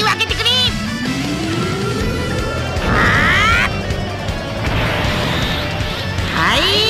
り分けてくれ。はい。